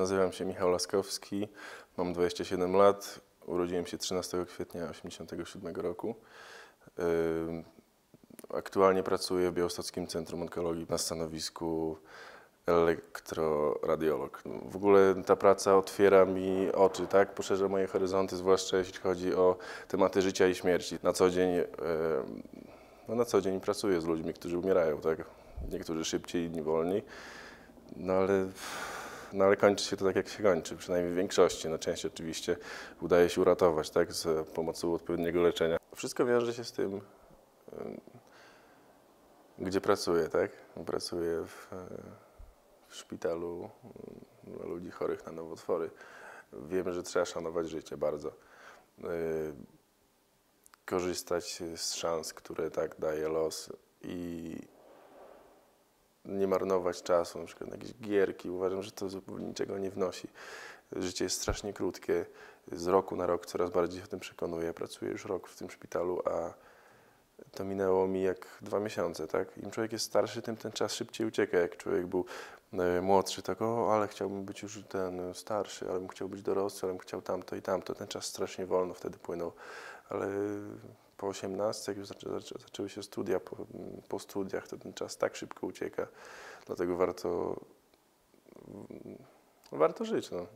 Nazywam się Michał Laskowski, mam 27 lat, urodziłem się 13 kwietnia 1987 roku. Aktualnie pracuję w Białostockim Centrum Onkologii na stanowisku elektroradiolog. W ogóle ta praca otwiera mi oczy, tak? poszerza moje horyzonty, zwłaszcza jeśli chodzi o tematy życia i śmierci. Na co dzień, no na co dzień pracuję z ludźmi, którzy umierają, tak? niektórzy szybciej, inni wolniej. No ale, no ale kończy się to tak, jak się kończy, przynajmniej w większości. Na części oczywiście udaje się uratować, tak, z pomocą odpowiedniego leczenia. Wszystko wiąże się z tym, ym, gdzie pracuję, tak? Pracuję w, w szpitalu dla ludzi chorych na nowotwory. Wiemy, że trzeba szanować życie bardzo. Korzystać z szans, które tak daje los i nie marnować czasu, na przykład na jakieś gierki. Uważam, że to zupełnie niczego nie wnosi. Życie jest strasznie krótkie. Z roku na rok coraz bardziej się o tym przekonuję. Pracuję już rok w tym szpitalu, a to minęło mi jak dwa miesiące, tak? Im człowiek jest starszy, tym ten czas szybciej ucieka. Jak człowiek był e, młodszy, tak o, ale chciałbym być już ten starszy, ale bym chciał być dorosły, ale bym chciał tamto i tamto. Ten czas strasznie wolno wtedy płynął, ale po 18, jak już zaczę, zaczę, zaczęły się studia, po, po studiach, to ten czas tak szybko ucieka. Dlatego warto, warto żyć, no.